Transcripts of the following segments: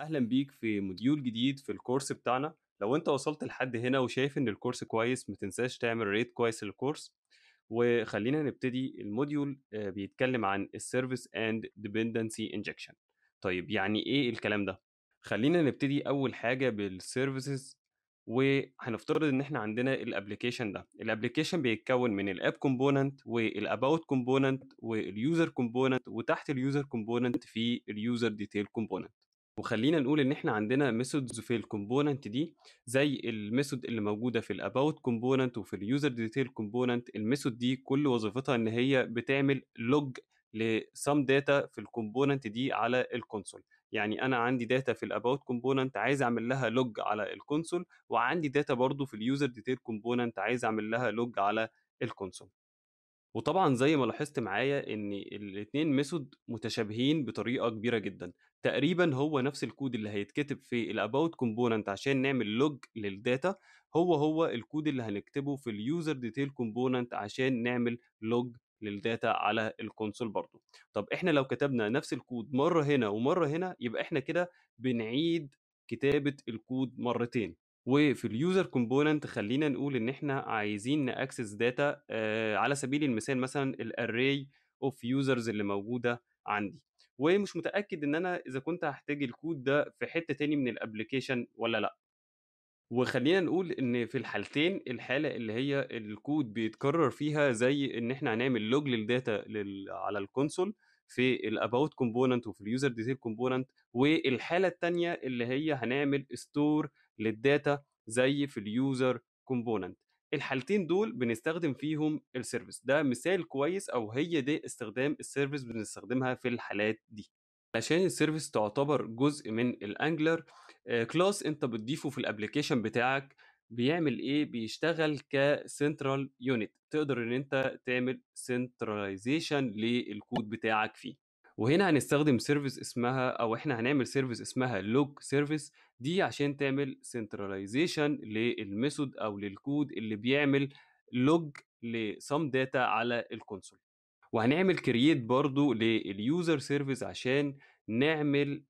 أهلا بيك في module جديد في ال course بتاعنا. لو أنت وصلت لحد هنا وشايف إن ال course كويس ما تنساش تعمل rate كويس لل course. وخلينا نبتدي ال module آه، بيتكلم عن ال service and dependency injection طيب يعني إيه الكلام ده؟ خلينا نبتدي أول حاجة بال services وهنفترض إن إحنا عندنا ال application ده. ال application بيتكون من ال app component وال about component وال user component وتحت ال user component في ال user detail component وخلينا نقول إن إحنا عندنا methods في ال component دي زي ال method اللي موجودة في ال about component وفي ال user detail component ال method دي كل وظيفتها إن هي بتعمل لوج لسم داتا في ال component دي على ال console يعني أنا عندي data في ال about component عايز أعمل لها log على ال console وعندي data برضو في ال user detail component عايز أعمل لها log على ال console وطبعا زي ما لاحظت معايا إن الاتنين method متشابهين بطريقة كبيرة جدا. تقريبا هو نفس الكود اللي هيتكتب في ال about component عشان نعمل log لل data. هو هو الكود اللي هنكتبه في ال user detail component عشان نعمل log لل data على ال console برضو طب إحنا لو كتبنا نفس الكود مرة هنا ومرة هنا يبقى إحنا كده بنعيد كتابة الكود مرتين. وفي ال user component خلينا نقول إن إحنا عايزين ن access data آه على سبيل المثال مثلا ال array of users اللي موجودة عندي. ومش متأكد إن أنا إذا كنت هحتاج الكود ده في حتة تاني من ال application ولا لأ. وخلينا نقول إن في الحالتين الحالة اللي هي الكود بيتكرر فيها زي إن إحنا هنعمل log لل data لل... على ال console في ال about component وفي ال user detail component والحالة الثانية اللي هي هنعمل store لل data زي في ال user component. الحالتين دول بنستخدم فيهم ال service. ده مثال كويس أو هي دي استخدام ال service بنستخدمها في الحالات دي. عشان ال service تعتبر جزء من ال Angular class أنت بتضيفه في ال application بتاعك بيعمل إيه؟ بيشتغل ك central unit تقدر إن أنت تعمل centralization لل code بتاعك فيه. وهنا هنستخدم service اسمها أو إحنا هنعمل service اسمها log service دي عشان تعمل centralization لل method أو للكود اللي بيعمل لوج لسم داتا على ال console وهنعمل create برضو لل user service عشان نعمل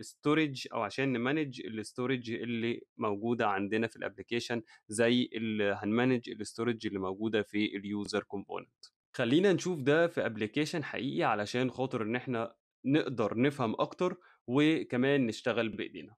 storage أو عشان ن manage ال storage اللي موجودة عندنا في ال application زي اللي هن manage ال storage اللي موجودة في ال user component خلينا نشوف ده في application حقيقي علشان خاطر إن إحنا نقدر نفهم أكتر وكمان نشتغل بإيدينا.